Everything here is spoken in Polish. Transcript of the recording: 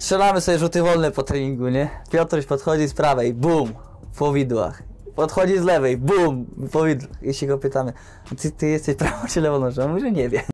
Strzelamy sobie rzuty wolne po treningu, nie? Piotruś podchodzi z prawej, bum, w powidłach. Podchodzi z lewej, bum, w powidłach. Jeśli go pytamy, ty, ty jesteś prawą czy lewą nożą? On mówi, że nie wie.